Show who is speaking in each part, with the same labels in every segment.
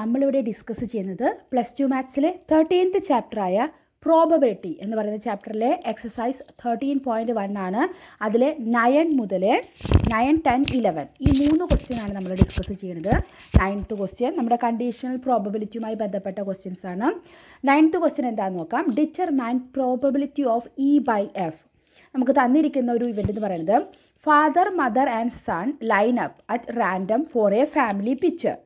Speaker 1: നമ്മളിവിടെ ഡിസ്കസ് ചെയ്യുന്നത് plus two മാത്സിലെ തേർട്ടീൻത്ത് ചാപ്റ്ററായ പ്രോബബിലിറ്റി എന്ന് പറയുന്ന ചാപ്റ്ററിലെ എക്സസൈസ് തേർട്ടീൻ പോയിന്റ് വൺ ആണ്. അതിലെ നയൻ മുതൽ നയൻ ടെൻ ഇലവൻ ഈ മൂന്ന് ക്വസ്റ്റ്യനാണ് നമ്മൾ ഡിസ്കസ് ചെയ്യുന്നത്. നയൻത്ത് ക്വസ്റ്റ്യൻ നമ്മുടെ കണ്ടീഷണൽ പ്രോബബിലിറ്റിയുമായി ബന്ധപ്പെട്ട ക്വസ്റ്റ്യൻസ് ആണ്. നയൻത്ത് ക്വസ്റ്റ്യൻ എന്താണെന്ന് നോക്കാം. Determine probability of E by F നമുക്ക് തന്നിരിക്കുന്ന ഒരു ഇവന്റ് എന്ന് പറയുന്നത് father mother and son line up at random for a family picture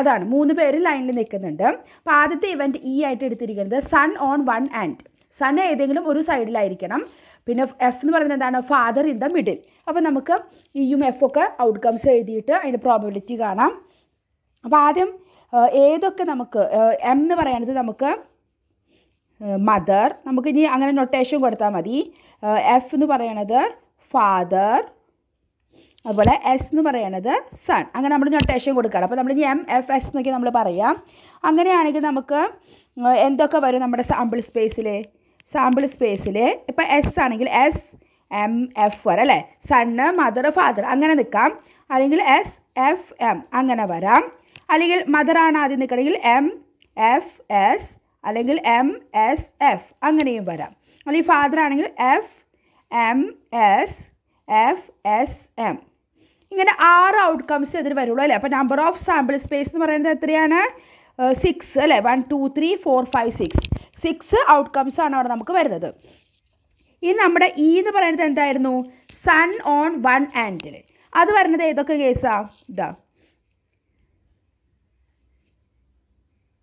Speaker 1: അതാണ്. മൂന്ന് പേര് ലൈനിൽ നിൽക്കുന്നുണ്ട്. അപ്പോൾ ആദ്യത്തെ ഇവന്റ് ഈ ആയിട്ട് എടുത്തിരിക്കുന്നത് son on one and son ഏതെങ്കിലും ഒരു സൈഡിലായിരിക്കണം. പിന്നെ എഫ് എന്ന് പറയുന്നത് എന്താണ്? ഫാദർ ഇൻ ദ മിഡിൽ അപ്പോൾ നമുക്ക് ഇയും എഫ് ഒക്കെ ഔട്ട്കംസ് എഴുതിയിട്ട് അതിന്റെ പ്രോബിലിറ്റി കാണാം. അപ്പോൾ ആദ്യം ഏതൊക്കെ നമുക്ക് എം എന്ന് പറയുന്നത് നമുക്ക് മദർ നമുക്ക് ഇനി അങ്ങനെ നൊട്ടേഷൻ കൊടുത്താൽ മതി. എഫ് എന്ന് പറയണത് ഫാദർ അതുപോലെ എസ് എന്ന് പറയുന്നത് സൺ അങ്ങനെ നമ്മൾ നൊട്ടേഷൻ കൊടുക്കണം അപ്പോൾ നമ്മൾ ഇനി എം എഫ് എസ് എന്നൊക്കെ നമ്മൾ പറയാം. അങ്ങനെയാണെങ്കിൽ നമുക്ക് എന്തൊക്കെ വരും നമ്മുടെ സാമ്പിൾ സ്പേസിൽ സാമ്പിൾ സ്പേസിൽ ഇപ്പോൾ എസ് ആണെങ്കിൽ എസ് എം എഫ് വരെ അല്ലേ? സണ്ണ് മദർ ഫാദർ അങ്ങനെ നിൽക്കാം. അല്ലെങ്കിൽ എസ് എഫ് എം അങ്ങനെ വരാം. അല്ലെങ്കിൽ മദറാണ് ആദ്യം നിൽക്കണമെങ്കിൽ എം എഫ് എസ് അല്ലെങ്കിൽ എം എസ് എഫ് അങ്ങനെയും വരാം. അല്ലെങ്കിൽ ഫാദർ ആണെങ്കിൽ F M S F S M ഇങ്ങനെ ആറ് ഔട്ട്കംസ് ഇതിന് വരുള്ളൂ അല്ലേ? അപ്പോൾ നമ്പർ ഓഫ് സാമ്പിൾ സ്പേസ് എന്ന് പറയുന്നത് എത്രയാണ്? സിക്സ് അല്ലേ? One two three four five six six outcomes ആണ് അവിടെ നമുക്ക് വരുന്നത്. ഈ നമ്മുടെ ഇ എന്ന് പറയുന്നത് എന്തായിരുന്നു? സൺ ഓൺ വൺ ആൻഡിൽ അത് വരുന്നത് ഏതൊക്കെ കേസാ ഇതാ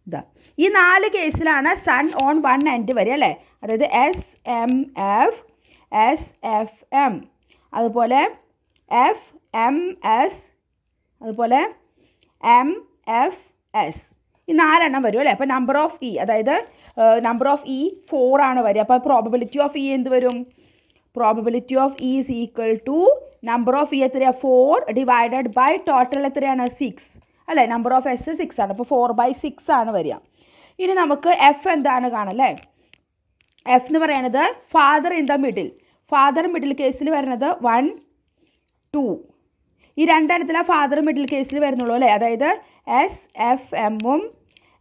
Speaker 1: ഇതാ ഈ നാല് കേസിലാണ് സൺ ഓൺ വൺ ആൻഡ് വരിക അല്ലേ? അതായത് S M F S F M അതുപോലെ എഫ് എം എസ് അതുപോലെ എം എഫ് എസ് ഈ നാലെണ്ണം വരും അല്ലേ? അപ്പോൾ നമ്പർ ഓഫ് ഇ അതായത് നമ്പർ ഓഫ് ഇ ഫോർ ആണ് വരിക. അപ്പോൾ പ്രോബബിലിറ്റി ഓഫ് ഇ എന്ത് വരും? Probability of E is equal to number of E എത്രയാണ് ഫോർ ഡിവൈഡഡ് ബൈ ടോട്ടൽ എത്രയാണ്? സിക്സ് അല്ലേ? നമ്പർ ഓഫ് എസ് സിക്സ് ആണ്. അപ്പോൾ ഫോർ ബൈ സിക്സ് ആണ് വരിക. ഇനി നമുക്ക് എഫ് എന്താണ് കാണല്ലേ എഫ് എന്ന് പറയുന്നത് father in the middle father middle കേസിൽ വരുന്നത് വൺ ടു ഈ രണ്ടെണ്ണത്തിലെ ഫാദർ മിഡിൽ കേസിൽ വരുന്നുള്ളൂ അല്ലേ? അതായത് എസ് എഫ് എമ്മും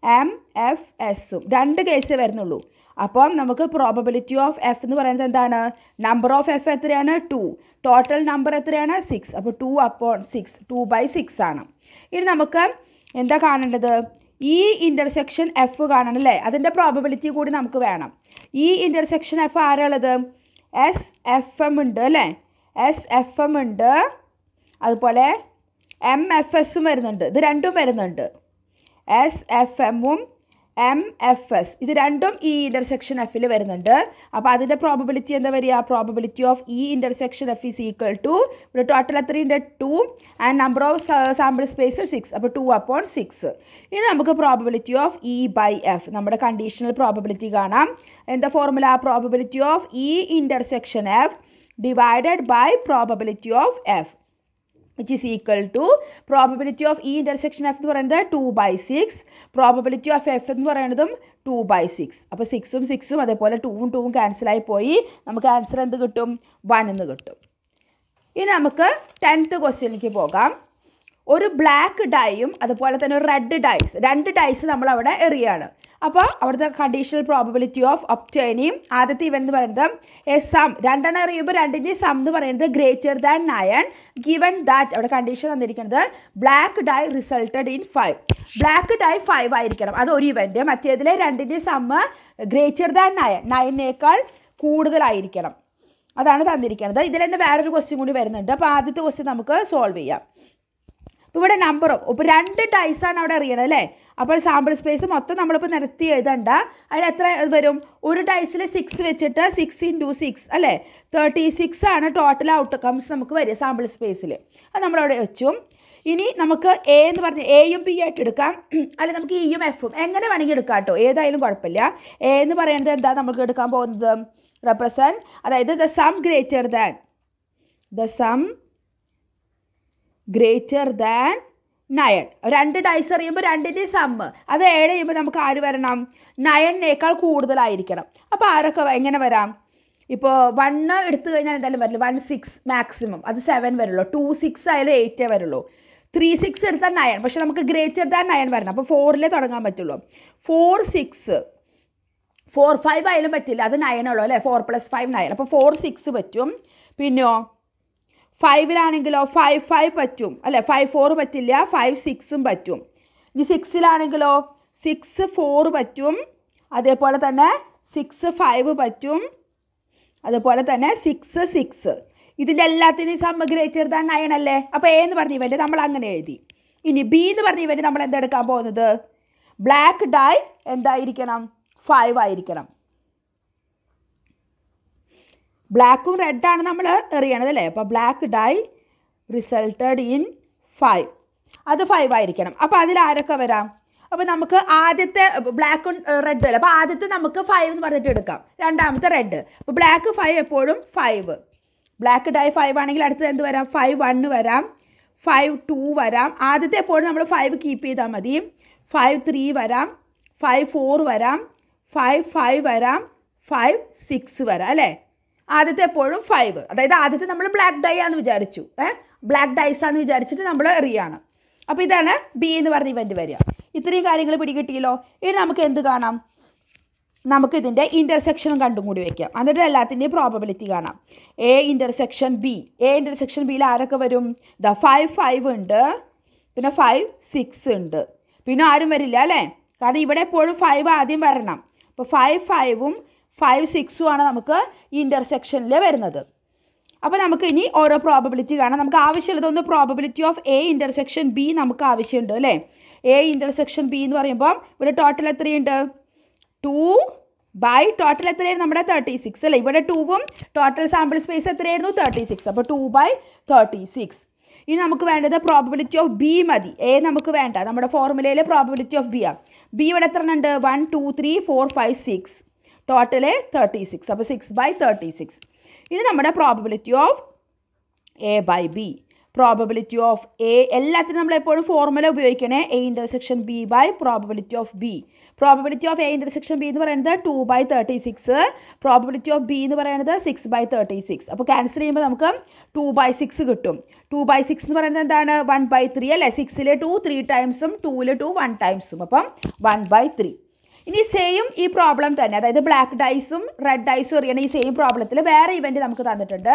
Speaker 1: എം എഫ് എസും രണ്ട് കേസ് വരുന്നുള്ളൂ. അപ്പം നമുക്ക് പ്രോബബിലിറ്റി ഓഫ് എഫ് എന്ന് പറയുന്നത് എന്താണ്? നമ്പർ ഓഫ് എഫ് എത്രയാണ്? ടു ടോട്ടൽ നമ്പർ എത്രയാണ്? സിക്സ് അപ്പോൾ two upon six two by six ആണ്. ഇനി നമുക്ക് എന്താ കാണേണ്ടത്? ഈ ഇന്റർസെക്ഷൻ എഫ് കാണണം അല്ലേ? അതിന്റെ പ്രോബബിലിറ്റി കൂടി നമുക്ക് വേണം. ഈ ഇന്റർസെക്ഷൻ എഫ് ആരാളുള്ളത് എസ് എഫ് എം ഉണ്ട് അല്ലേ? എസ് എഫ് എം ഉണ്ട് അതുപോലെ എം എഫ് എസും വരുന്നുണ്ട്. ഇത് രണ്ടും വരുന്നുണ്ട്. എസ് എഫ് എമ്മും എം എഫ് എസ് ഇത് രണ്ടും ഈ ഇന്റർസെക്ഷൻ എഫിൽ വരുന്നുണ്ട്. അപ്പോൾ അതിന്റെ പ്രോബബിലിറ്റി എന്താ വരിക? Probability of E intersection F is equal to ഇവിടെ ടോട്ടൽ എത്രയുണ്ട്? Two and number of sample space six അപ്പോൾ ടു അപ്പോൺ സിക്സ് ഇനി നമുക്ക് probability of E by F നമ്മുടെ കണ്ടീഷണൽ പ്രോബബിലിറ്റി കാണാം. എന്താ formula probability of E intersection F divided by probability of F which is equal to probability of E intersection F എന്ന് പറയുന്നത് two by six probability of F എന്ന് പറയുന്നതും to by six അപ്പോൾ സിക്സും സിക്സും അതേപോലെ ടൂവും ടൂവും ക്യാൻസലായി പോയി. നമുക്ക് ആൻസർ എന്ത് കിട്ടും? വൺ എന്ന് കിട്ടും. ഇനി നമുക്ക് ടെൻത്ത് ക്വസ്റ്റ്യനിലേക്ക് പോകാം. ഒരു ബ്ലാക്ക് ഡൈയും അതുപോലെ തന്നെ ഒരു റെഡ് ഡൈസ് രണ്ട് ഡൈസ് നമ്മൾ അവിടെ എറിയാണ്. അപ്പോൾ അവിടുത്തെ കണ്ടീഷണൽ പ്രോബിലിറ്റി ഓഫ് ഒപ്റ്റേനിയും ആദ്യത്തെ ഇവൻ എന്ന് പറയുന്നത് എ സം രണ്ടെണ്ണം അറിയുമ്പോൾ രണ്ടിന്റെ സം എന്ന് പറയുന്നത് greater than nine given that അവിടെ കണ്ടീഷൻ തന്നിരിക്കുന്നത് black die resulted in five black die five ആയിരിക്കണം. അത് ഒരു ഇവന്റ് മറ്റേതിലെ രണ്ടിന്റെ സമ്മ് ഗ്രേറ്റർ ദാൻ നയൻ നയനേക്കാൾ കൂടുതലായിരിക്കണം. അതാണ് തന്നിരിക്കുന്നത്. ഇതിൽ തന്നെ വേറൊരു ക്വസ്റ്റ്യൻ കൂടി വരുന്നുണ്ട്. അപ്പോൾ ആദ്യത്തെ ക്വസ്റ്റ്യൻ നമുക്ക് സോൾവ് ചെയ്യാം. ഇവിടെ നമ്പറും ഇപ്പോൾ രണ്ട് ടൈസാണ് അവിടെ അറിയണം അല്ലേ? അപ്പോൾ സാമ്പിൾ സ്പേസ് മൊത്തം നമ്മളിപ്പോൾ നിരത്തി എഴുതണ്ട. അതിൽ എത്ര വരും? ഒരു ടൈസിൽ സിക്സ് വെച്ചിട്ട് സിക്സ് ഇന്റു സിക്സ് അല്ലേ? തേർട്ടി സിക്സ് ആണ് ടോട്ടൽ ഔട്ട്കംസ് നമുക്ക് വരിക സാമ്പിൾ സ്പേസിൽ അത് നമ്മളവിടെ വെച്ചു. ഇനി നമുക്ക് എ എന്ന് പറഞ്ഞ് എയും പി ആയിട്ട് എടുക്കാം. അല്ലെ നമുക്ക് ഇയും എഫും എങ്ങനെ വേണമെങ്കിൽ എടുക്കാം കേട്ടോ. ഏതായാലും കുഴപ്പമില്ല. എ എന്ന് പറയുന്നത് എന്താ നമുക്ക് എടുക്കാൻ പോകുന്നത്? റെപ്രസെന്റ് അതായത് the sum greater than the sum greater than nine. രണ്ട് ഡൈസ് എറിയുമ്പോൾ രണ്ടിന്റെ സമ്മ് അത് ഏഡ് ചെയ്യുമ്പോൾ നമുക്ക് ആര് വരണം? നയനേക്കാൾ കൂടുതലായിരിക്കണം. അപ്പോൾ ആരൊക്കെ എങ്ങനെ വരാം? ഇപ്പോൾ വണ്ണ് എടുത്തു കഴിഞ്ഞാൽ എന്തായാലും വരില്ല. വൺ സിക്സ് മാക്സിമം അത് സെവൻ വരുള്ളൂ. ടു സിക്സ് ആയാലും എയ്റ്റേ വരുള്ളൂ. ത്രീ സിക്സ് എടുത്താൽ നയൻ പക്ഷെ നമുക്ക് ഗ്രേറ്റർ ദാൻ നയൻ വരണം. അപ്പോൾ ഫോറിലേ തുടങ്ങാൻ പറ്റുള്ളൂ. ഫോർ സിക്സ് ഫോർ ഫൈവ് ആയാലും പറ്റില്ല. അത് നയൻ ഉള്ളൂ അല്ലേ? ഫോർ പ്ലസ് ഫൈവ് നയൻ അപ്പോൾ ഫോർ സിക്സ് പറ്റും. പിന്നെയോ? ഫൈവിലാണെങ്കിലോ ഫൈവ് ഫൈവ് പറ്റും. അല്ലെ? ഫൈവ് ഫോർ പറ്റില്ല. ഫൈവ് സിക്സും പറ്റും. ഇനി സിക്സിലാണെങ്കിലോ സിക്സ് ഫോർ പറ്റും. അതേപോലെ തന്നെ സിക്സ് ഫൈവ് പറ്റും. അതുപോലെ തന്നെ സിക്സ് സിക്സ് ഇതിന്റെ എല്ലാത്തിനും സമ്മ ദാൻ നയൻ അല്ലേ? അപ്പോൾ എ എന്ന് പറഞ്ഞ ഇവന്റ് നമ്മൾ അങ്ങനെ എഴുതി. ഇനി ബി എന്ന് പറഞ്ഞ ഇവന്റ് നമ്മൾ എന്തെടുക്കാൻ പോകുന്നത്? ബ്ലാക്ക് ഡൈ എന്തായിരിക്കണം? ഫൈവ് ആയിരിക്കണം. ബ്ലാക്കും റെഡാണ് നമ്മൾ എറിയണത് അല്ലേ? അപ്പോൾ black die resulted in five അത് ഫൈവ് ആയിരിക്കണം. അപ്പോൾ അതിൽ ആരൊക്കെ വരാം? അപ്പോൾ നമുക്ക് ആദ്യത്തെ ബ്ലാക്കും റെഡും അല്ല? അപ്പോൾ ആദ്യത്തെ നമുക്ക് ഫൈവ് എന്ന് പറഞ്ഞിട്ട് എടുക്കാം. രണ്ടാമത്തെ റെഡ് അപ്പോൾ ബ്ലാക്ക് ഫൈവ് എപ്പോഴും ഫൈവ് ബ്ലാക്ക് ഡൈ ഫൈവ് ആണെങ്കിൽ അടുത്തത് എന്ത് വരാം? ഫൈവ് വണ്ണ് വരാം. ഫൈവ് ടു വരാം. ആദ്യത്തെ എപ്പോഴും നമ്മൾ ഫൈവ് കീപ്പ് ചെയ്താൽ മതി. ഫൈവ് ത്രീ വരാം. ഫൈവ് ഫോർ വരാം. ഫൈവ് ഫൈവ് വരാം. ഫൈവ് സിക്സ് വരാം അല്ലേ? ആദ്യത്തെ എപ്പോഴും ഫൈവ് അതായത് ആദ്യത്തെ നമ്മൾ ബ്ലാക്ക് ഡൈ ആണെന്ന് വിചാരിച്ചു. ഏഹ് ബ്ലാക്ക് ഡൈസ് ആണെന്ന് വിചാരിച്ചിട്ട് നമ്മൾ എറിയാണ്. അപ്പോൾ ഇതാണ് ബി എന്ന് പറഞ്ഞ ഇവന്റ് വരിക. ഇത്രയും കാര്യങ്ങൾ പിടികിട്ടിയല്ലോ. ഇനി നമുക്ക് എന്ത് കാണാം? നമുക്ക് ഇതിന്റെ ഇന്റർസെക്ഷനും കണ്ടും കൂടി വയ്ക്കാം എന്നിട്ട് എല്ലാത്തിന്റെയും പ്രോബബിലിറ്റി കാണാം. A intersection B A intersection ബിയിൽ ആരൊക്കെ വരും? ദ ഫൈവ് ഫൈവ് ഉണ്ട്. പിന്നെ ഫൈവ് സിക്സ് ഉണ്ട്. പിന്നെ ആരും വരില്ല അല്ലേ? കാരണം ഇവിടെ എപ്പോഴും ഫൈവ് ആദ്യം വരണം. അപ്പോൾ ഫൈവ് ഫൈവും ഫൈവ് സിക്സും ആണ് നമുക്ക് ഈ ഇന്റർസെക്ഷനിൽ വരുന്നത്. അപ്പോൾ നമുക്ക് ഇനി ഓരോ പ്രോബബിലിറ്റി കാണാം. നമുക്ക് ആവശ്യമുള്ളത് ഒന്ന് probability of A intersection B നമുക്ക് ആവശ്യമുണ്ട് അല്ലേ? എ ഇന്റർസെക്ഷൻ ബി എന്ന് പറയുമ്പോൾ ഇവിടെ ടോട്ടൽ എത്രയുണ്ട്? ടു ബൈ ടോട്ടൽ എത്രയായിരുന്നു നമ്മുടെ തേർട്ടി സിക്സ് അല്ലേ? ഇവിടെ ടൂവും ടോട്ടൽ സാമ്പിൾ സ്പേസ് എത്രയായിരുന്നു? തേർട്ടി സിക്സ് അപ്പോൾ ടു ബൈ തേർട്ടി സിക്സ് ഇനി നമുക്ക് വേണ്ടത് പ്രോബബിലിറ്റി ഓഫ് ബി മതി. എ നമുക്ക് വേണ്ട. നമ്മുടെ ഫോർമുലയിൽ പ്രോബബിലിറ്റി ഓഫ് ബി ആണ് ബി ഇവിടെ എത്ര ഉണ്ട്? One two three four five six total thirty six അപ്പോൾ സിക്സ് ബൈ തേർട്ടി സിക്സ് ഇനി നമ്മുടെ probability of A by B probability of A എല്ലാത്തിനും നമ്മൾ എപ്പോഴും formula ഉപയോഗിക്കണേ A intersection B by probability of B probability of A intersection B എന്ന് പറയുന്നത് two by thirty six probability of B എന്ന് പറയുന്നത് six by thirty six അപ്പോൾ cancel ചെയ്യുമ്പോൾ നമുക്ക് ടു ബൈ സിക്സ് കിട്ടും. ടു ബൈ സിക്സ് എന്ന് പറയുന്നത് എന്താണ്? വൺ ബൈ ത്രീ അല്ലേ? സിക്സിൽ ടു ത്രീ ടൈംസും ടൂവിൽ ടു വൺ ടൈംസും അപ്പം വൺ ബൈ ത്രീ ഇനി സെയിം ഈ പ്രോബ്ലം തന്നെ. അതായത് ബ്ലാക്ക് ഡൈസും റെഡ് ഡൈസും അറിയണ ഈ സെയിം പ്രോബ്ലത്തിൽ വേറെ ഇവന്റ് നമുക്ക് തന്നിട്ടുണ്ട്.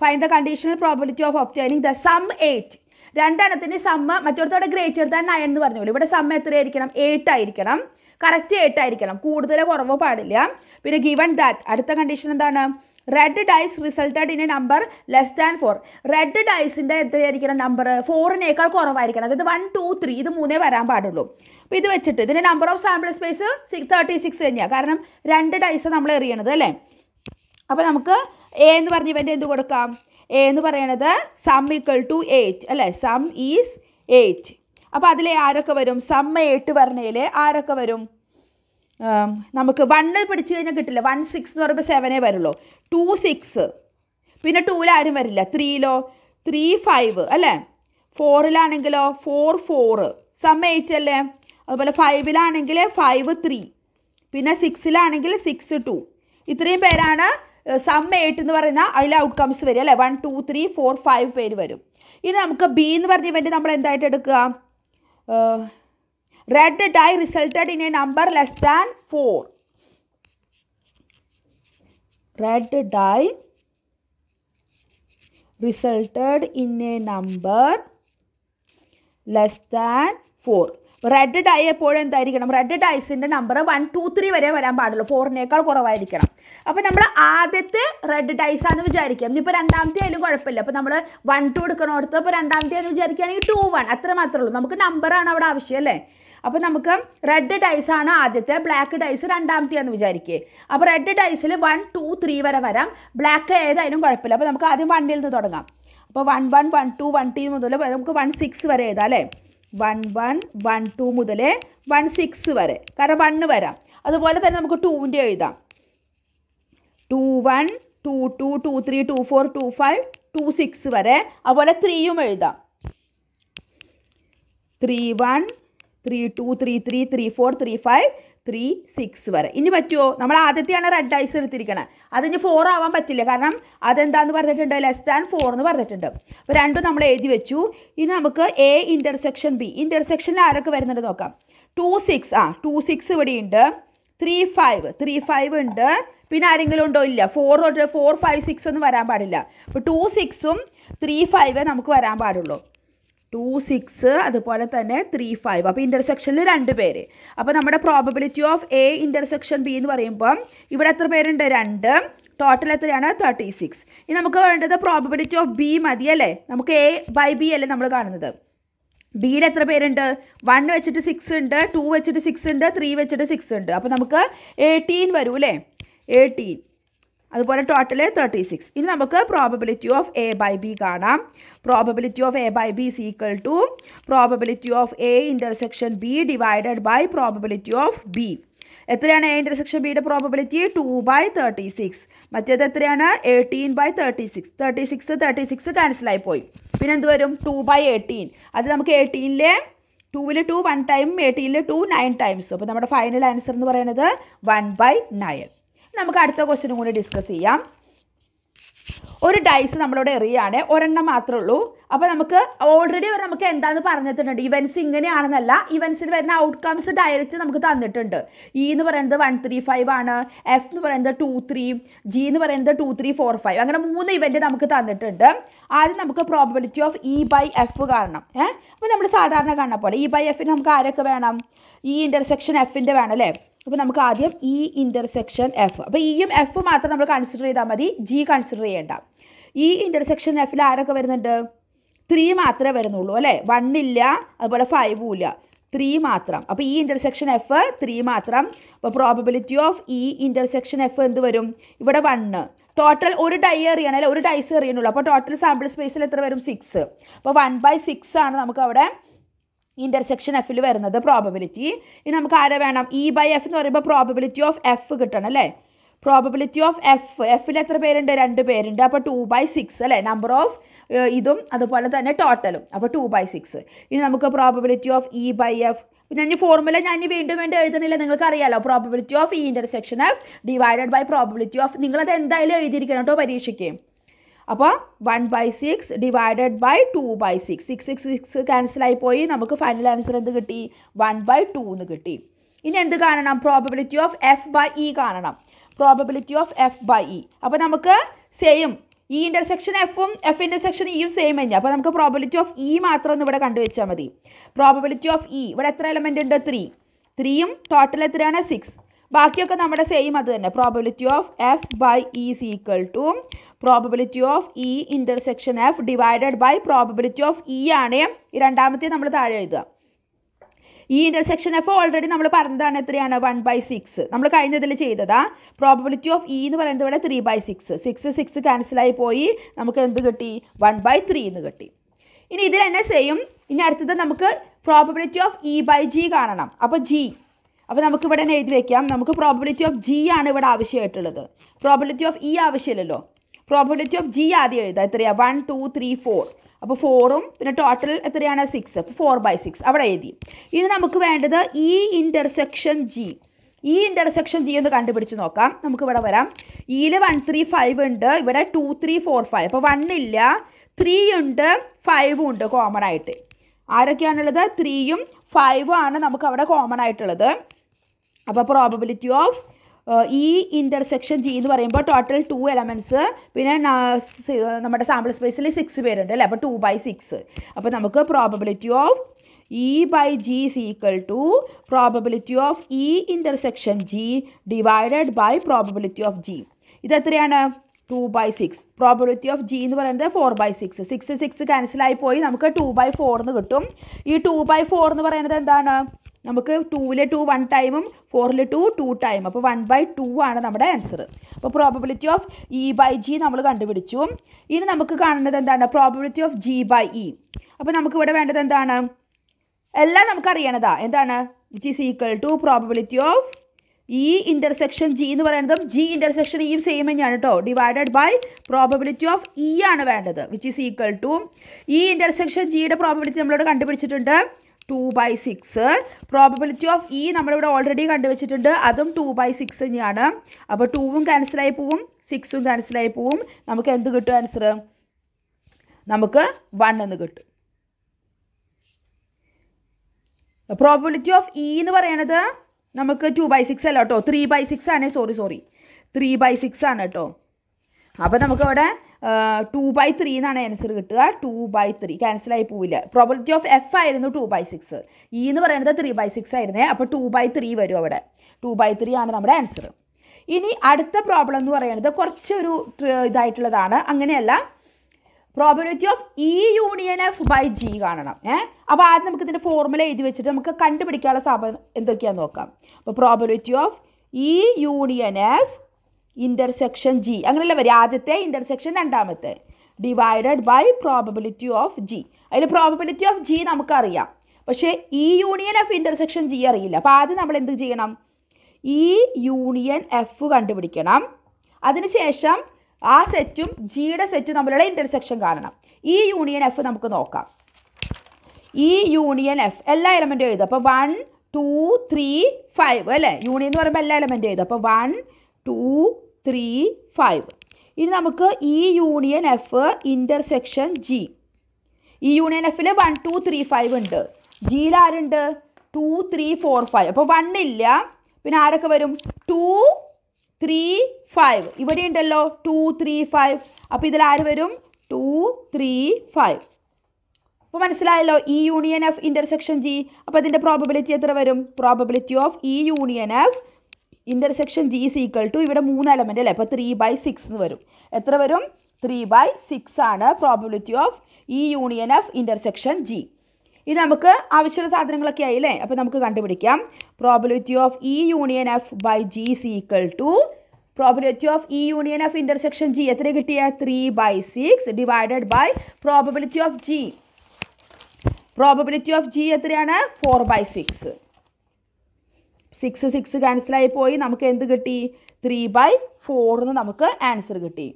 Speaker 1: Find the conditional probability of obtaining the sum eight രണ്ടെണ്ണത്തിന് സമ്മ മറ്റൊരുത്തോടെ ഗ്രേറ്റർ ദാൻ നയൻ എന്ന് പറഞ്ഞോളൂ ഇവിടെ സമ്മ എത്രയായിരിക്കണം? എയ്റ്റ് ആയിരിക്കണം. കറക്റ്റ് എയ്റ്റ് ആയിരിക്കണം. കൂടുതൽ കുറവോ പാടില്ല. പിന്നെ ഗിവൺ ദാറ്റ് അടുത്ത കണ്ടീഷൻ എന്താണ്? Red dice resulted in a number less than four red ഡൈസിന്റെ എത്രയായിരിക്കണം? നമ്പർ ഫോറിനേക്കാൾ കുറവായിരിക്കണം. അതായത് വൺ ടു ത്രീ ഇത് മൂന്നേ വരാൻ പാടുള്ളൂ. അപ്പോൾ ഇത് വെച്ചിട്ട് ഇതിന്റെ number of sample space six thirty six തന്നെയാണ് കാരണം രണ്ട് ഡൈസ് നമ്മൾ എറിയണത് അല്ലേ? അപ്പോൾ നമുക്ക് എ എന്ന് പറഞ്ഞ ഇവന്റെ എന്ത് കൊടുക്കാം? എ എന്ന് പറയണത് സം ഈക്വൽ ടു എയ്റ്റ് അല്ലേ? സം ഈസ് എയ്റ്റ് അപ്പോൾ അതിലെ ആരൊക്കെ വരും? സം എയ്റ്റ് പറഞ്ഞതിൽ ആരൊക്കെ വരും? നമുക്ക് വണ്ണ് പിടിച്ചു കഴിഞ്ഞാൽ കിട്ടില്ല. വൺ സിക്സ് എന്ന് പറയുമ്പോൾ സെവനേ വരുള്ളൂ. ടു സിക്സ് പിന്നെ ടൂവിൽ ആരും വരില്ല. ത്രീയിലോ ത്രീ ഫൈവ് അല്ലേ? ഫോറിലാണെങ്കിലോ ഫോർ ഫോറ് സം എയ്റ്റ് അല്ലേ? അതുപോലെ ഫൈവിലാണെങ്കിൽ ഫൈവ് ത്രീ പിന്നെ സിക്സിലാണെങ്കിൽ സിക്സ് ടു ഇത്രയും പേരാണ് സം എയ്റ്റ് എന്ന് പറയുന്ന അതിൽ ഔട്ട്കംസ് വരിക അല്ലേ? One two three four five പേര് വരും. ഇനി നമുക്ക് ബി എന്ന് പറഞ്ഞ വേണ്ടി നമ്മൾ എന്തായിട്ട് എടുക്കുക? Red die resulted in a number less than four red die resulted in a number less than four red die എപ്പോഴും എന്തായിരിക്കണം? റെഡ് ഡൈസിന്റെ നമ്പർ വൺ ടു ത്രീ വരെ വരാൻ പാടുള്ളൂ. ഫോറിനേക്കാൾ കുറവായിരിക്കണം. അപ്പോൾ നമ്മൾ ആദ്യത്തെ റെഡ് ഡൈസ് വിചാരിക്കാം. ഇനിയിപ്പോൾ രണ്ടാമത്തെ ആയാലും കുഴപ്പമില്ല. അപ്പോൾ നമ്മൾ വൺ ടു എടുക്കണോടത്ത് അപ്പോൾ രണ്ടാമത്തെ ആണെന്ന് വിചാരിക്കുകയാണെങ്കിൽ ടു വൺ അത്ര മാത്രമേ ഉള്ളൂ. നമുക്ക് നമ്പറാണ് അവിടെ ആവശ്യം അല്ലേ? അപ്പോൾ നമുക്ക് റെഡ് ഡൈസ് ആണ് ആദ്യത്തെ ബ്ലാക്ക് ഡൈസ് രണ്ടാമത്തെ ആണെന്ന് വിചാരിക്കുക അപ്പോൾ റെഡ് ഡൈസിൽ വൺ ടു ത്രീ വരെ വരാം. ബ്ലാക്ക് ഏതായാലും കുഴപ്പമില്ല. അപ്പോൾ നമുക്ക് ആദ്യം വണ്ണിൽ നിന്ന് തുടങ്ങാം. അപ്പോൾ one one one two one two മുതൽ നമുക്ക് വൺ സിക്സ് വരെ എഴുതാം അല്ലേ? വൺ വൺ വൺ ടു മുതൽ വൺ സിക്സ് വരെ. കാരണം വണ്ണ് വരാം. അതുപോലെ തന്നെ നമുക്ക് ടൂവിന്റെ എഴുതാം. Two one two two two three two four two five two six വരെ. അതുപോലെ ത്രീയും എഴുതാം. Three one three two three three three four three five three six വരെ. ഇനി പറ്റുമോ നമ്മൾ ആദ്യത്തെയാണ് റെഡ് ഐസ് എടുത്തിരിക്കണത് അതിന് ഫോർ ആവാൻ പറ്റില്ല. കാരണം അതെന്താന്ന് പറഞ്ഞിട്ടുണ്ട്? ലെസ് ദാൻ ഫോർ എന്ന് പറഞ്ഞിട്ടുണ്ട്. അപ്പോൾ രണ്ടും നമ്മൾ എഴുതി വെച്ചു. ഇനി നമുക്ക് എ ഇന്റർസെക്ഷൻ ബി ഇന്റർസെക്ഷനിൽ ആരൊക്കെ വരുന്നുണ്ട് നോക്കാം. ടു സിക്സ് ആ ടു സിക്സ് ഇവിടെയുണ്ട്. ത്രീ ഫൈവ് ത്രീ ഫൈവ് ഉണ്ട്. പിന്നെ ആരെങ്കിലും ഉണ്ടോ? ഇല്ല. ഫോർ തൊട്ട് ഫോർ ഫൈവ് സിക്സ് ഒന്നും വരാൻ പാടില്ല. അപ്പോൾ ടു സിക്സും ത്രീ ഫൈവേ നമുക്ക് വരാൻ പാടുള്ളൂ. ടു സിക്സ് അതുപോലെ തന്നെ ത്രീ ഫൈവ് അപ്പോൾ ഇന്റർസെക്ഷനിൽ രണ്ട് പേര്. അപ്പോൾ നമ്മുടെ probability of A intersection B എന്ന് പറയുമ്പം ഇവിടെ എത്ര പേരുണ്ട്? രണ്ട്. ടോട്ടൽ എത്രയാണ്? തേർട്ടി സിക്സ് ഇനി നമുക്ക് വേണ്ടത് പ്രോബബിലിറ്റി ഓഫ് ബി മതി അല്ലേ? നമുക്ക് എ ബൈ ബി അല്ലേ നമ്മൾ കാണുന്നത്? ബിയിൽ എത്ര പേരുണ്ട്? വൺ വെച്ചിട്ട് സിക്സ് ഉണ്ട് ടു വെച്ചിട്ട് സിക്സ് ഉണ്ട് ത്രീ വെച്ചിട്ട് സിക്സ് ഉണ്ട്. അപ്പോൾ നമുക്ക് എയ്റ്റീൻ വരും അല്ലേ? എയ്റ്റീൻ അതുപോലെ ടോട്ടൽ തേർട്ടി സിക്സ് ഇനി നമുക്ക് probability of A by B കാണാം. Probability of A by B is equal to probability of A intersection B divided by probability of B എത്രയാണ് എ ഇന്റർസെക്ഷൻ ബിയുടെ probability two by thirty six മറ്റേത് എത്രയാണ്? Eighteen by thirty six thirty six thirty six ക്യാൻസലായി പോയി. പിന്നെ എന്ത് വരും? To by eighteen അത് നമുക്ക് എയ്റ്റീനിലെ ടൂവിൽ ടു വൺ ടൈം എയ്റ്റീനിൽ ടു നയൻ ടൈംസ് അപ്പോൾ നമ്മുടെ ഫൈനൽ ആൻസർ എന്ന് പറയുന്നത് വൺ ബൈ നയൻ നമുക്ക് അടുത്ത ക്വസ്റ്റ്യനും കൂടി ഡിസ്കസ് ചെയ്യാം. ഒരു ഡൈസ് നമ്മളിവിടെ എറിയാണ് ഒരെണ്ണം മാത്രമേ ഉള്ളൂ. അപ്പോൾ നമുക്ക് ഓൾറെഡി അവർ നമുക്ക് എന്താണെന്ന് പറഞ്ഞിട്ടുണ്ട്. ഇവൻസ് ഇങ്ങനെയാണെന്നല്ല ഇവൻസിൽ വരുന്ന ഔട്ട്കംസ് ഡയറക്റ്റ് നമുക്ക് തന്നിട്ടുണ്ട്. ഇ എന്ന് പറയുന്നത് വൺ ത്രീ ഫൈവ് ആണ്. എഫ് എന്ന് പറയുന്നത് ടു ത്രീ ജി എന്ന് പറയുന്നത് ടു ത്രീ ഫോർ ഫൈവ് അങ്ങനെ മൂന്ന് ഇവന്റ് നമുക്ക് തന്നിട്ടുണ്ട്. ആദ്യം നമുക്ക് probability of E by F കാണണം. ഏഹ് അപ്പോൾ നമ്മൾ സാധാരണ കാണുന്ന പോലെ ഇ ബൈ എഫിന് നമുക്ക് ആരൊക്കെ വേണം? ഇ ഇന്റർസെക്ഷൻ എഫിന്റെ വേണം അല്ലേ? അപ്പോൾ നമുക്ക് ആദ്യം ഇ ഇന്റർസെക്ഷൻ എഫ് അപ്പോൾ ഇയും എഫ് മാത്രം നമ്മൾ കൺസിഡർ ചെയ്താൽ മതി. ജി കൺസിഡർ ചെയ്യേണ്ട. ഇ ഇന്റർസെക്ഷൻ എഫിൽ ആരൊക്കെ വരുന്നുണ്ട്? ത്രീ മാത്രമേ വരുന്നുള്ളൂ അല്ലേ? വൺ ഇല്ല അതുപോലെ ഫൈവും ഇല്ല. ത്രീ മാത്രം. അപ്പോൾ ഈ ഇന്റർസെക്ഷൻ എഫ് ത്രീ മാത്രം. അപ്പോൾ പ്രോബബിലിറ്റി ഓഫ് ഈ ഇന്റർസെക്ഷൻ എഫ് എന്ത് വരും? ഇവിടെ വണ്ണ് ടോട്ടൽ ഒരു ഡൈ എറിയണം അല്ലെ ഒരു ഡൈസ് എറിയണുള്ളൂ അപ്പോൾ ടോട്ടൽ സാമ്പിൾ സ്പേസിൽ എത്ര വരും? സിക്സ് അപ്പോൾ വൺ ബൈ സിക്സ് ആണ് നമുക്ക് അവിടെ ഇന്റർസെക്ഷൻ എഫിൽ വരുന്നത് പ്രോബബിലിറ്റി ഇനി നമുക്ക് ആരെ വേണം? ഇ ബൈ എഫ് എന്ന് പറയുമ്പോൾ പ്രോബബിലിറ്റി ഓഫ് എഫ് കിട്ടണം അല്ലേ? പ്രോബബിലിറ്റി ഓഫ് എഫ് എഫിൽ എത്ര പേരുണ്ട്? രണ്ട് പേരുണ്ട്. അപ്പോൾ ടു ബൈ സിക്സ് അല്ലേ? നമ്പർ ഓഫ് ഇതും അതുപോലെ തന്നെ ടോട്ടലും അപ്പോൾ ടു ബൈ സിക്സ് ഇനി നമുക്ക് probability of E by F ഞാൻ ഈ ഫോർമുല ഞാൻ വീണ്ടും വീണ്ടും എഴുതണില്ല. നിങ്ങൾക്ക് അറിയാലോ probability of E intersection F divided by probability of നിങ്ങളത് എന്തായാലും എഴുതിയിരിക്കണം കേട്ടോ പരീക്ഷയ്ക്ക്. അപ്പോൾ one by six divided by two by six six six six ക്യാൻസലായി പോയി. നമുക്ക് ഫൈനൽ ആൻസർ എന്ത് കിട്ടി? വൺ ബൈ ടു എന്ന് കിട്ടി. ഇനി എന്ത് കാണണം? Probability of F by E കാണണം. Probability of F by E അപ്പോൾ നമുക്ക് സെയിം ഈ ഇന്റർസെക്ഷൻ എഫും എഫ് ഇന്റർസെക്ഷൻ ഇയും സെയിം തന്നെ. അപ്പോൾ നമുക്ക് പ്രോബബിലിറ്റി ഓഫ് ഇ മാത്രം ഒന്ന് ഇവിടെ കണ്ടുവച്ചാൽ മതി. പ്രോബബിലിറ്റി ഓഫ് ഇ ഇവിടെ എത്ര എലമെന്റ് ഉണ്ട്? ത്രീ ത്രീയും ടോട്ടൽ എത്രയാണ്? സിക്സ് ബാക്കിയൊക്കെ നമ്മുടെ സെയിം അത് തന്നെ. Probability of F by E equal to probability of E intersection F divided by probability of E ആണ് രണ്ടാമത്തെ നമ്മൾ താഴെ എഴുതുക. ഈ ഇന്റർസെക്ഷൻ എഫ് ഓൾറെഡി നമ്മൾ പറഞ്ഞതാണ് എത്രയാണ്? വൺ ബൈ സിക്സ് നമ്മൾ കഴിഞ്ഞതിൽ ചെയ്തതാ. പ്രോബിലിറ്റി ഓഫ് ഇ എന്ന് പറയുന്നത് ഇവിടെ three by six six six ക്യാൻസലായി പോയി. നമുക്ക് എന്ത് കിട്ടി? വൺ ബൈ ത്രീ എന്ന് കിട്ടി. ഇനി ഇതിൽ തന്നെ സെയിം ഇനി അടുത്തത് നമുക്ക് probability of E by G കാണണം. അപ്പോൾ ജി അപ്പോൾ നമുക്ക് ഇവിടെ എഴുതി വെക്കാം. നമുക്ക് പ്രോബിലിറ്റി ഓഫ് ജി ആണ് ഇവിടെ ആവശ്യമായിട്ടുള്ളത്. പ്രോബിലിറ്റി ഓഫ് ഇ ആവശ്യമില്ലല്ലോ. പ്രോബബിലിറ്റി ഓഫ് ജി ആദ്യം എഴുതാം എത്രയാണ് വൺ ടു ത്രീ ഫോർ അപ്പോൾ ഫോറും പിന്നെ ടോട്ടൽ എത്രയാണ്? സിക്സ് അപ്പോൾ ഫോർ ബൈ സിക്സ് അവിടെ എഴുതി. ഇനി നമുക്ക് വേണ്ടത് E intersection G E intersection G ഒന്ന് കണ്ടുപിടിച്ച് നോക്കാം. നമുക്ക് ഇവിടെ വരാം ഇയിൽ വൺ ത്രീ ഫൈവ് ഉണ്ട്. ഇവിടെ ടു ത്രീ ഫോർ ഫൈവ് അപ്പോൾ വൺ ഇല്ല. ത്രീ ഉണ്ട്. ഫൈവും ഉണ്ട് കോമൺ ആയിട്ട്. ആരൊക്കെയാണുള്ളത്? ത്രീയും ഫൈവും ആണ് നമുക്ക് അവിടെ കോമൺ ആയിട്ടുള്ളത്. അപ്പോൾ probability of E intersection G എന്ന് പറയുമ്പോൾ ടോട്ടൽ ടു എലമെന്റ്സ് പിന്നെ നമ്മുടെ സാമ്പിൾ സ്പേസിൽ സിക്സ് പേരുണ്ട് അല്ലേ? അപ്പോൾ ടു ബൈ സിക്സ് അപ്പോൾ നമുക്ക് probability of E by G is equal to probability of E intersection G divided by probability of G ഇതെത്രയാണ് two by six probability of G എന്ന് പറയുന്നത് four by six six six ക്യാൻസലായി പോയി നമുക്ക് two by four എന്ന് കിട്ടും. ഈ to by four എന്ന് പറയുന്നത് എന്താണ്? നമുക്ക് ടൂവിലെ ടു വൺ ടൈമും ഫോറിൽ ടു ടു ടൈം അപ്പോൾ വൺ ബൈ ടു ആണ് നമ്മുടെ ആൻസർ അപ്പോൾ probability of E by G നമ്മൾ കണ്ടുപിടിച്ചു. ഇനി നമുക്ക് കാണേണ്ടത് എന്താണ്? Probability of G by E അപ്പോൾ നമുക്ക് ഇവിടെ വേണ്ടത് എന്താണ്? എല്ലാം നമുക്ക് അറിയണതാ. എന്താണ്? Which is equal to probability of E intersection G എന്ന് പറയുന്നതും ജി ഇന്റർസെക്ഷൻ ഇയും സെയിം തന്നെയാണ് കേട്ടോ divided by probability of E ആണ് വേണ്ടത് which is equal to E intersection ജിയുടെ പ്രോബബിലിറ്റി നമ്മളോട് കണ്ടുപിടിച്ചിട്ടുണ്ട്. Two by six probability of E നമ്മളിവിടെ ഓൾറെഡി കണ്ടുവച്ചിട്ടുണ്ട്. അതും ടു ബൈ സിക്സ് തന്നെയാണ്. അപ്പോൾ ടൂവും ക്യാൻസലായി പോവും. സിക്സും ക്യാൻസലായി പോവും. നമുക്ക് എന്ത് കിട്ടും ആൻസർ നമുക്ക് വൺ എന്ന് കിട്ടും. പ്രോബിലിറ്റി ഓഫ് ഇ എന്ന് പറയണത് നമുക്ക് ടു ബൈ സിക്സ് അല്ല കേട്ടോ. ത്രീ ബൈ സിക്സ് ആണ്. Sorry sorry three by six ആണ് കേട്ടോ. അപ്പോൾ നമുക്കവിടെ ടു ബൈ ത്രീ എന്നാണ് ആൻസർ കിട്ടുക. ടു ബൈ ത്രീ ക്യാൻസലായി പോവില്ല. പ്രോബിലിറ്റി ഓഫ് എഫ് ആയിരുന്നു ടു ബൈ സിക്സ് ഇ എന്ന് പറയുന്നത് ത്രീ ബൈ സിക്സ് ആയിരുന്നേ. അപ്പോൾ ടു ബൈ ത്രീ വരും അവിടെ. ടു ബൈ ത്രീ ആണ് നമ്മുടെ ആൻസർ ഇനി അടുത്ത പ്രോബ്ലം എന്ന് പറയുന്നത് കുറച്ചൊരു ഇതായിട്ടുള്ളതാണ്. അങ്ങനെയല്ല. Probability of E union F by G കാണണം. ഏ? അപ്പോൾ ആദ്യം നമുക്ക് ഇതിന്റെ ഫോർമുല എഴുതി വെച്ചിട്ട് നമുക്ക് കണ്ടുപിടിക്കാനുള്ള സാധനം എന്തൊക്കെയാണെന്ന് നോക്കാം. അപ്പോൾ probability of E union F intersection G അങ്ങനെയല്ല വരിക? ആദ്യത്തെ ഇന്റർസെക്ഷൻ രണ്ടാമത്തെ. Divided by probability of G അതിൽ പ്രോബിലിറ്റി ഓഫ് ജി നമുക്കറിയാം. പക്ഷേ ഈ യൂണിയൻ എഫ് ഇന്റർസെക്ഷൻ ജി അറിയില്ല. അപ്പോൾ ആദ്യം നമ്മൾ എന്ത് ചെയ്യണം? ഈ യൂണിയൻ എഫ് കണ്ടുപിടിക്കണം. അതിനുശേഷം ആ സെറ്റും ജിയുടെ സെറ്റും തമ്മിലുള്ള ഇന്റർസെക്ഷൻ കാണണം. ഈ യൂണിയൻ എഫ് നമുക്ക് നോക്കാം. ഈ യൂണിയൻ എഫ് എല്ലാ എലമെന്റും എഴുതും അപ്പോൾ വൺ ടു ത്രീ ഫൈവ് അല്ലേ? യൂണിയൻ എന്ന് പറയുമ്പോൾ എല്ലാ എലമെന്റും എഴുതും അപ്പോൾ വൺ ടു ത്രീ ഫൈവ് ഇനി നമുക്ക് ഈ യൂണിയൻ എഫ് ഇന്റർസെക്ഷൻ ജി ഈ യൂണിയൻ എഫിൽ വൺ ടു ത്രീ ഫൈവ് ഉണ്ട്. ജിയിൽ ആരുണ്ട്? ടു ത്രീ ഫോർ ഫൈവ് അപ്പോൾ വൺ ഇല്ല. പിന്നെ ആരൊക്കെ വരും? ടു ത്രീ ഫൈവ് ഇവിടെ ഉണ്ടല്ലോ. ടു ത്രീ ഫൈവ് അപ്പോൾ ഇതിൽ ആര് വരും? ടു ത്രീ ഫൈവ് അപ്പോൾ മനസ്സിലായല്ലോ E union F intersection G അപ്പോൾ ഇതിന്റെ പ്രോബബിലിറ്റി എത്ര വരും? Probability of E union F intersection G is equal to ഇവിടെ മൂന്ന് എലമെന്റ് അല്ലേ? അപ്പോൾ ത്രീ ബൈ സിക്സ് എന്ന് വരും. എത്ര വരും? ത്രീ ബൈ സിക്സ് ആണ് probability of E union F intersection G ഇത് നമുക്ക് ആവശ്യമുള്ള സാധനങ്ങളൊക്കെ ആയില്ലേ അപ്പോൾ നമുക്ക് കണ്ടുപിടിക്കാം. Probability of E union F by G is equal to probability of E union of intersection G എത്ര കിട്ടിയ? Three by six divided by probability of G probability of G എത്രയാണ്? Four by six six six ക്യാൻസലായി പോയി. നമുക്ക് എന്ത് കിട്ടി? Three by ഫോറിന് നമുക്ക് answer കിട്ടി.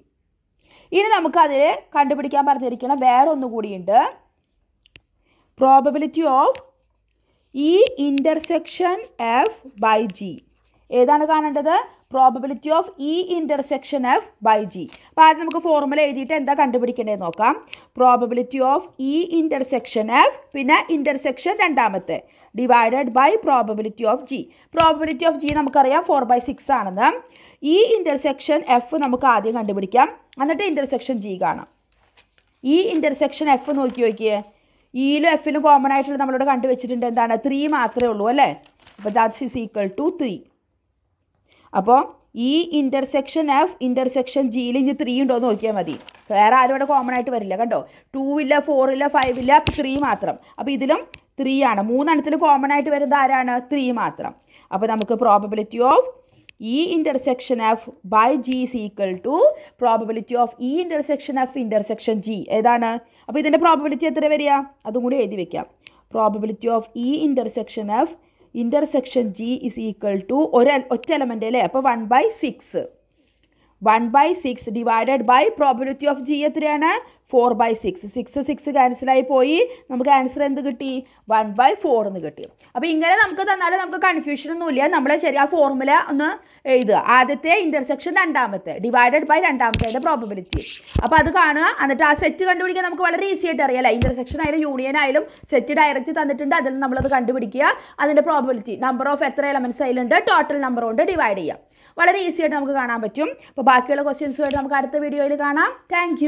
Speaker 1: ഇനി നമുക്ക് അതിൽ കണ്ടുപിടിക്കാൻ പറഞ്ഞിരിക്കണം വേറെ ഒന്നുകൂടിയുണ്ട് probability of E intersection F by G ഏതാണ് കാണേണ്ടത്? Probability of E intersection F by G അപ്പോൾ ആദ്യം നമുക്ക് ഫോർമുല എഴുതിയിട്ട് എന്താ കണ്ടുപിടിക്കേണ്ടത് നോക്കാം. Probability of E intersection F പിന്നെ ഇന്റർസെക്ഷൻ രണ്ടാമത്തെ. Divided by probability of G probability of G നമുക്കറിയാം ഫോർ ബൈ സിക്സ് ആണെന്ന്. ഈ ഇന്റർസെക്ഷൻ എഫ് നമുക്ക് ആദ്യം കണ്ടുപിടിക്കാം. എന്നിട്ട് ഇന്റർസെക്ഷൻ ജി കാണാം. ഈ ഇന്റർസെക്ഷൻ എഫ് നോക്കി നോക്കിയേ. ഇയിലും എഫിലും കോമൺ ആയിട്ടുള്ള നമ്മളോട് കണ്ടുവച്ചിട്ടുണ്ട് എന്താണ്? ത്രീ മാത്രമേ ഉള്ളൂ അല്ലേ? അപ്പോൾ that's is equal to three അപ്പോൾ ഈ ഇന്റർസെക്ഷൻ എഫ് ഇന്റർസെക്ഷൻ ജിയിൽ ഇനി ത്രീ ഉണ്ടോ എന്ന് നോക്കിയാൽ മതി. വേറെ ആരും ഇവിടെ കോമൺ ആയിട്ട് വരില്ല കണ്ടോ? ടൂ ഇല്ല ഫോർ ഇല്ല ഫൈവ് ഇല്ല ത്രീ മാത്രം. അപ്പോൾ ഇതിലും ത്രീ ആണ് മൂന്നെണ്ണത്തിൽ കോമൺ ആയിട്ട് വരുന്നത് ആരാണ്? ത്രീ മാത്രം. അപ്പോൾ നമുക്ക് probability of E intersection F by G is equal to probability of E intersection F intersection G ഏതാണ്? അപ്പോൾ ഇതിന്റെ പ്രോബബിലിറ്റി എത്ര വരിക? അതും കൂടി എഴുതി വെക്കാം. Probability of E intersection F intersection G is equal to ഒരു ഒറ്റ എലമെന്റ് അല്ലേ? അപ്പോൾ one by six one by six divided by probability of G എത്രയാണ്? Four by six six six ക്യാൻസലായി പോയി. നമുക്ക് ആൻസർ എന്ത് കിട്ടി? വൺ ബൈ ഫോർ എന്ന് കിട്ടി. അപ്പോൾ ഇങ്ങനെ നമുക്ക് തന്നാലും നമുക്ക് കൺഫ്യൂഷൻ ഒന്നുമില്ല നമ്മൾ ശരി ആ ഫോർമുല ഒന്ന് എഴുതുക. ആദ്യത്തെ ഇന്റർസെക്ഷൻ രണ്ടാമത്തെ. ഡിവൈഡഡ് ബൈ രണ്ടാമത്തെ പ്രോബിലിറ്റി അപ്പോൾ അത് കാണുക. എന്നിട്ട് ആ സെറ്റ് കണ്ടുപിടിക്കാൻ നമുക്ക് വളരെ ഈസി ആയിട്ട് അറിയാം ഇന്റർസെക്ഷൻ ആയാലും യൂണിയൻ ആയാലും സെറ്റ് ഡയറക്റ്റ് തന്നിട്ടുണ്ട്. അതിൽ നമ്മളത് കണ്ടുപിടിക്കുക. അതിന്റെ പ്രോബിലിറ്റി നമ്പർ ഓഫ് എത്ര എലമെൻസ് അതിലുണ്ട്? ടോട്ടൽ നമ്പർ കൊണ്ട് ഡിവൈഡ് ചെയ്യാം വളരെ ഈസി ആയിട്ട് നമുക്ക് കാണാൻ പറ്റും. അപ്പോൾ ബാക്കിയുള്ള ക്വസ്റ്റ്യൻസുമായിട്ട് നമുക്ക് അടുത്ത വീഡിയോയിൽ കാണാം. താങ്ക്